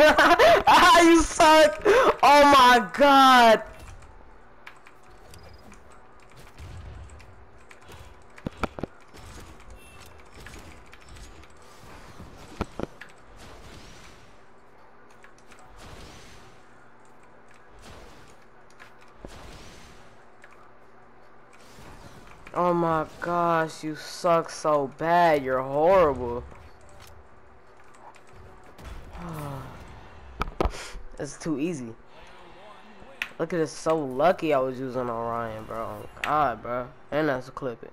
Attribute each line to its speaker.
Speaker 1: ah, you suck! Oh my god! Oh my gosh, you suck so bad. You're horrible. It's too easy. Look at this, so lucky I was using Orion, bro. God, bro. And that's a clip it.